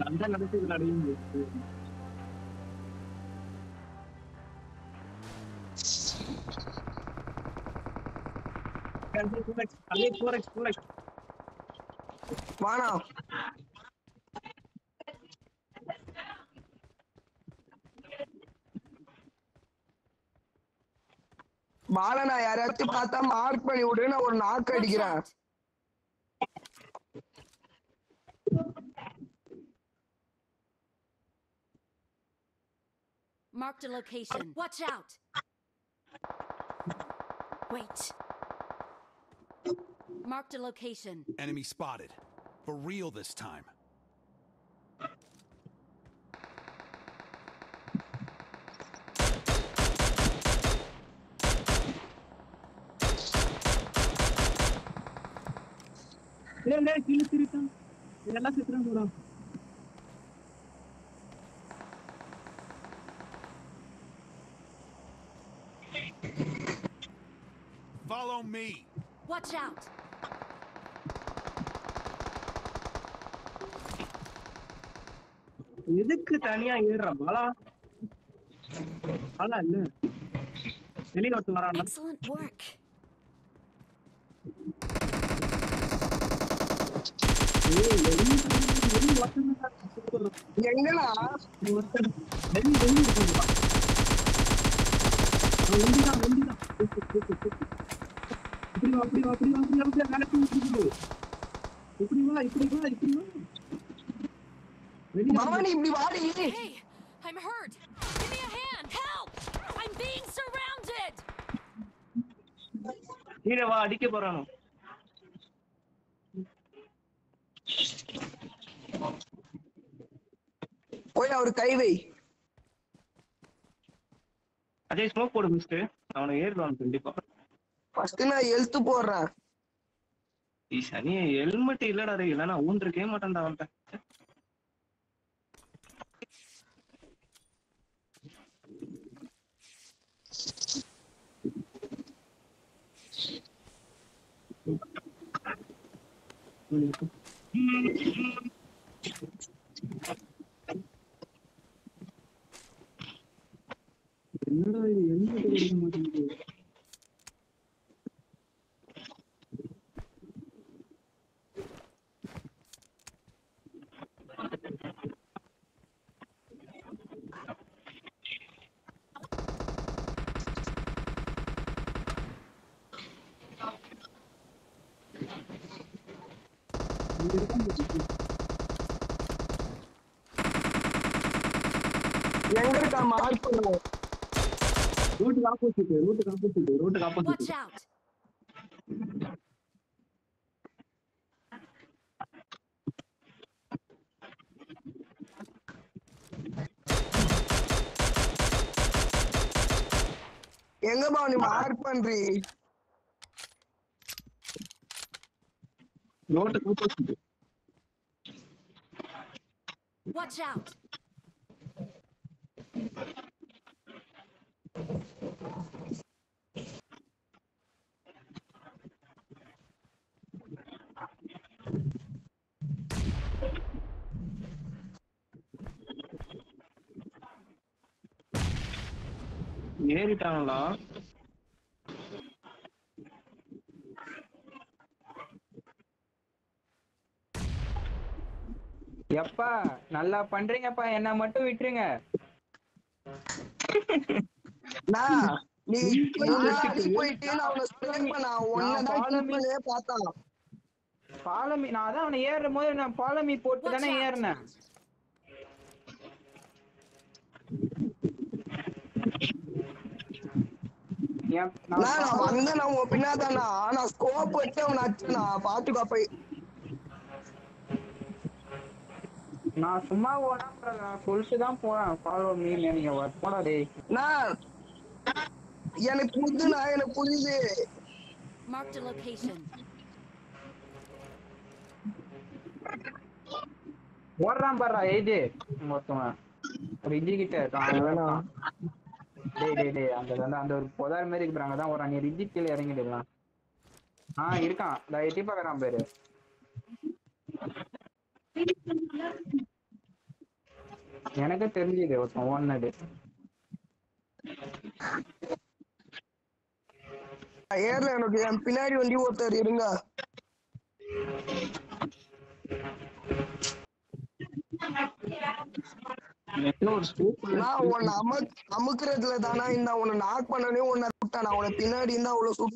சண்டை நடத்தி விளையாடையும் வாணா. பாலனா யாராச்சும் பார்த்தா மார்க் பண்ணி விடுன்னு ஒரு நாக்கு அடிக்கிறேன். marked a location. Watch out! Wait. Marked a location. Enemy spotted. For real this time. Follow me. Watch out! எதுக்கு தனியா ஏறுற பாலா பாலா இல்ல வெளியே ஒருத்தன் வரான் Excellent work. எங்கடா பவானி இப்படி வாடி Hey, I'm hurt. Give me a hand. Help! I'm being surrounded. கீழே வா அடிக்க போறானோ போய் அவர் கை வை அதே ஸ்மோக் போடு மிஸ்ட் அவனை ஏறுவான் கண்டிப்பா ஃபர்ஸ்ட் நான் எழுத்து போடுறேன். ஈ சனி ஹெல்மெட் இல்லடா டேய். இல்லைன்னா ஊன்றிருக்கவே மாட்டான்டா மாட்டேன்டா என்னடா இது ஹெல்மெட் எடுக்க மாட்டேங்குது இங்க இருக்கான் பாரு. எங்க இருக்கா மார்க் பண்ணுவோம் ரோட்டுக்கு ஆப்போசிட் ரோட்டுக்கு ஆப்போசிட் ரோட்டுக்கு ஆப்போசிட்! எங்க பவானி மார்க் பண்றீ ரோட்டுக்கு ஆப்போசிட் Watch out! ஏறிட்டாங்களா எப்பா நல்லா பண்றீங்கப்பா. என்ன மட்டும் விட்டுருங்க. நான் நீ போயிட்டு அவனை ஸ்ப்ரே பண்ண. கீழே பார்த்தான். பாலமி நான் அதான் அவனை ஏறும் போது நான் பாலமி போட்டு தானே ஏறினேன். நான் வந்தேன் நான் உன் பின்னாதானா நான் ஸ்கோப் வச்சு அவனை அடிச்சா பாத்துக்கோ போய். நான் சும்மா ஓனா நான் சொல்லிட்டு தான் போனேன். ஃபாலோ மீ நீங்க வர- போடா டேய். நான் எனக்கு புரியுதுண்ணா எனக்கு புரியுது. Marked a location. ஓடுறான் பாடுறா ஏஜே மொத்தவன் ஒரு இஞ்சி கிட்ட இருக்கான். வேணாம். டேய் டேய் டேய் அந்த அந்த அந்த ஒரு புதார் மாதிரி இருக்கு அங்கதான் ஓடுறான். நீ ரிஜி கீழே இறங்கிடலாம் ஆ இருக்கான். இந்த எட்டி பாக்குறான் பேரு. எனக்கு தெரிஞ்சது ஒருத்தன் ஓடினது. ஏர்ல எனக்கு. என் பின்னாடி வண்டி ஒருத்தர் இருங்க. அமுக்குறதுல தானா? இந்த உன்னை நாக் பண்ணனே உன்னை விட்டேன் நான் உன்னை பின்னாடி இருந்தா அவ்வளவு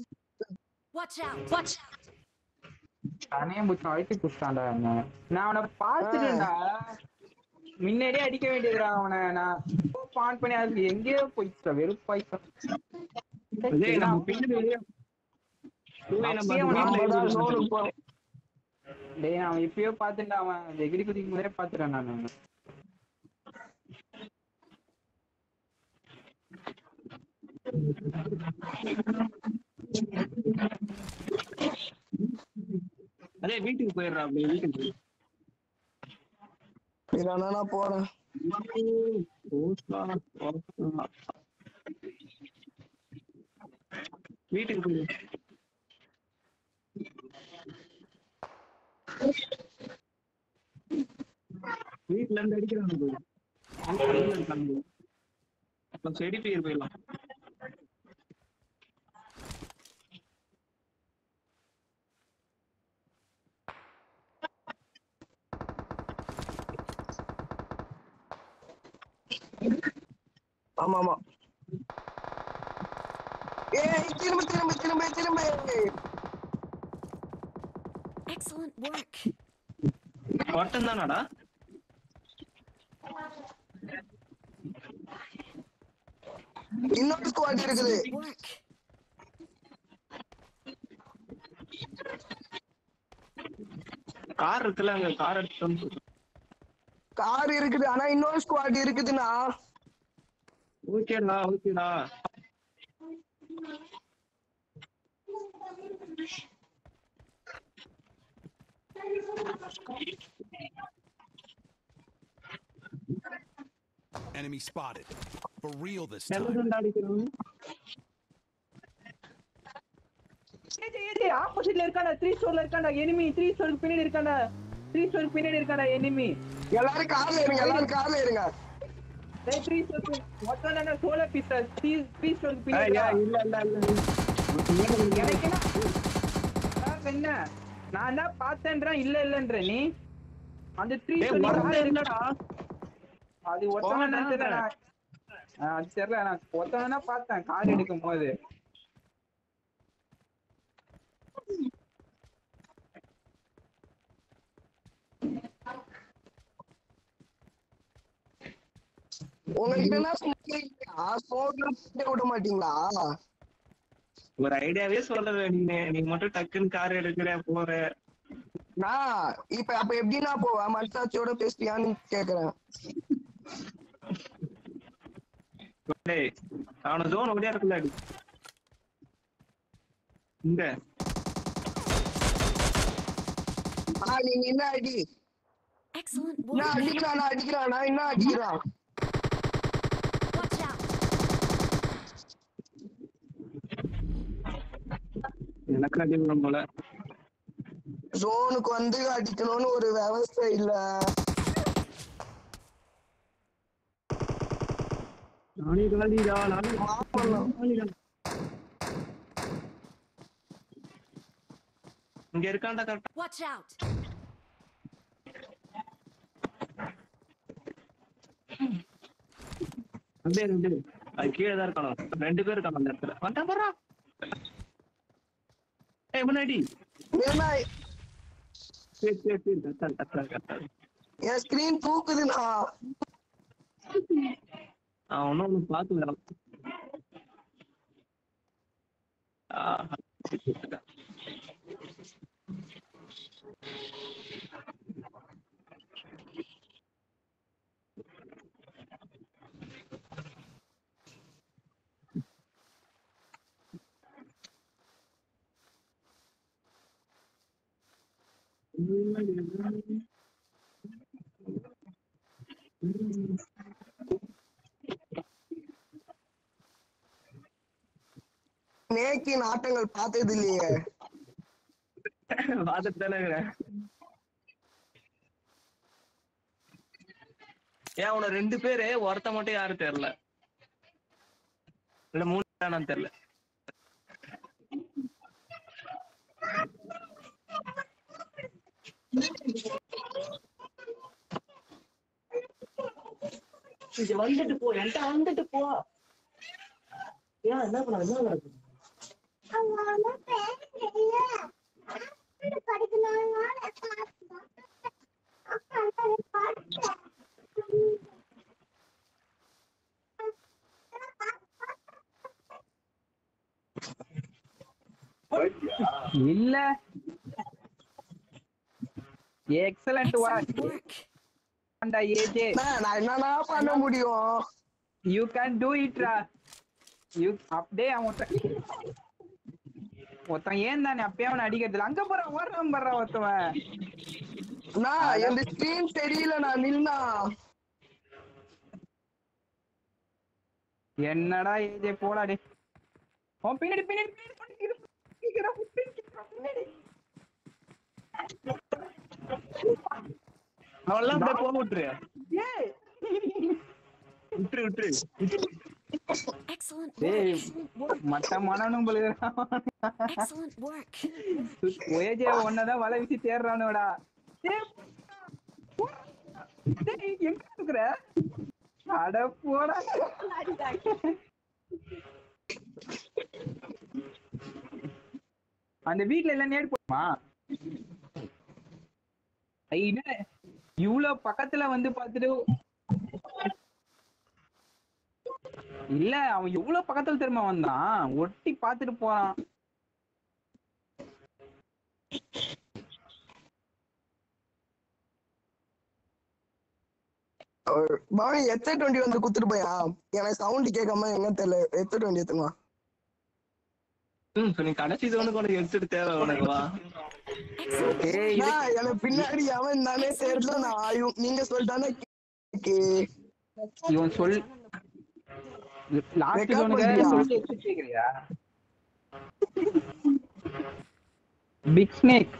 தனியே புடிச்சு அழிச்சு குடிச்சான்டா என்ன. நான் அவனை பார்த்துட்டேன்டா. முன்னாடியே அடிக்க வேண்டியதுடா அவனை. நான் பான் பண்ணி அது எங்கேயோ போயிட்ட வெறுப்பாயிட்ட டேய் அவனை இப்பயோ பார்த்துட்டா அவன். எகிரி குதிக்கும் போதே பார்த்துட்டேன் நான். அதே வீட்டுக்கு போயிடுறா அப்படியே வீட்டுக்கு இல்லைன்னா போறேன். வீட்டுக்கு போயிடு வீட்டுல இருந்து அடிக்கிறாங்க. அப்ப செடி பயிர் போயிடலாம் ஆமா ஆமா ஏய் திரும்ப திரும்ப திரும்ப திரும்ப. Excellent work. ஒருத்தன் தானடா இன்னொரு ஸ்குவாட் இருக்குது. கார் இருக்குல்ல அங்க கார் எடுத்து வந்து கார் இருக்குது ஆனா இன்னொரு ஸ்குவாட் இருக்குதுண்ணா. ஓகேடா ஓகேடா Enemy spotted. For real this time. ஆப்போசிட்ல த்ரீ ஸ்டோர்ல இருக்காண்டா எனிமி த்ரீ ஸ்டோருக்கு பின்னாடி இருக்காண்டா த்ரீ ஸ்டோருக்கு பின்னாடி இருக்காண்டா எனிமி எல்லாரும் கார்ல இருங்க எல்லாரும் கார்ல இருங்க சோலர் பீஸ்டா த்ரீ த்ரீ ஸ்டோருக்கு பின்னாடி ஐயா இல்ல இல்ல இல்ல. எனக்கு என்ன? நான் என்ன? நான் தான் பார்த்தேன்றேன் இல்ல இல்லன்ற நீ? அந்த த்ரீ டேய் ஒருத்தன் இல்லடா. அது ஒத்தவனா தெரியல அது தெரியல. நான் ஒத்தவனா பார்த்தேன். கார் எடுக்கும் போது உங்ககிட்ட என்ன விட மாட்டீங்களா? ஒரு ஐடியாவே சொல்லல நீ நீ மட்டும் டக்குன்னு கார் எடுக்கிற போற. நான் இப்ப அப்ப எப்படின்னா போவேன் மனசாட்சியோட பேசுறியான்னு கேக்குறேன். டேய் அவன ஜோன் ஓடியா இருக்குல்ல அடி இங்க ஆனா நீங்க என்ன அடி. என்ன அடிக்கிறானா என்ன அடிக்கிறான் Watch out. எனக்கு அடி விழும் போல. ஜோனுக்கு வந்து அடிக்கணும்னு ஒரு விவசாய இல்ல. நானே காலிடா நானே மாமல்லம். காலிடா. இங்க இருக்கான்டா கரெக்டா Watch out. ரெண்டே ரெண்டு அது கீழே தான் இருக்கணும் ரெண்டு பேர் இருக்காங்க அந்த இடத்துல? வந்தா போறா. ஏய் முன்னாடி ஏன்னா சரி சரி சரி கத்தாரு கத்தாரு கத்தாரு என் ஸ்கிரீன் தூக்குதுண்ணா ஒண்ணு பார்த்து வேணும் நேக்கின் ஆட்டங்கள் பார்த்தது இல்லையே பார்த்துட்டு தானே ஏன் உன ரெண்டு பேரு ஒருத்த மட்டும் யாரும் தெரியல. இல்ல மூணு தெரியல. இங்க வந்துட்டு போ என்கிட்ட வந்துட்டு போ. ஏன் என்ன பண்ண என்ன நடக்குது இல்ல. Excellent work. ஏஜே நான் என்னடா பண்ண முடியும்? யூ கேன் டூ இட் ரா. யூ அப்படியே அவன் ஒருத்தன். ஏன் தானே அப்பயே அவனை அடிக்கிறது அங்க போறான் ஓடுறான் பண்றா ஒருத்தவன். நான் என் ஸ்கிரீன் தெரியல நான் நின்னா என்னடா ஏஜே போடா டே அவன் பின்னாடி பின்னாடி பின்னாடி. அவெல்லாம் அப்படியே போக விட்டுரு. ஏய். விட்டுரு விட்டுரு ஒன்னதான் வலை வீசி டேய், எங்க இருக்கிற? அட போடா. அந்த வீட்ல எல்லாம் நேர் போடுமா இவ்வளவு பக்கத்துல வந்து பார்த்துட்டு இல்ல அவன் எவ்வளவு பக்கத்துல திரும்ப வந்தான். ஒட்டி பார்த்துட்டு போறான். பவனி எத்த டுவெண்ட்டி வந்து குத்துட்டு போயா? எனக்கு சவுண்ட் கேட்காம எங்க தெரியல. எத்த டுவெண்ட்டி எத்துமா ம் இப்ப நீ கடைசி ஜோனுக்கு உனக்கு எடுத்துட்டு தேவை உனக்கு நான் பின்னாடி அவன் தானே தெரியல நான் ஆயும். நீங்க சொல்லிட்டானே இவன் சொல் லாஸ்ட் பிக் ஸ்னேக்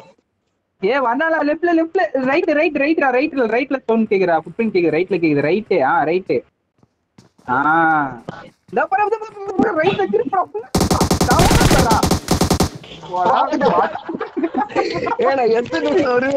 ஏ வந்தாளா? லெஃப்ட்ல லெஃப்ட்ல ரைட் ரைட் ரைட்ரா ரைட்ல ரைட்ல சவுண்ட் கேக்குறா. கேக்குது ரைட்ல கேக்குது. ரைட் ஆ ரைட் ஆ. இந்த பர ஏன்னா எத்தனை ஒரு